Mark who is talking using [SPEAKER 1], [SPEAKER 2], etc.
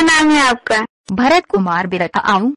[SPEAKER 1] क्या नाम है आपका?
[SPEAKER 2] भरत कुमार बिरथा आऊँ।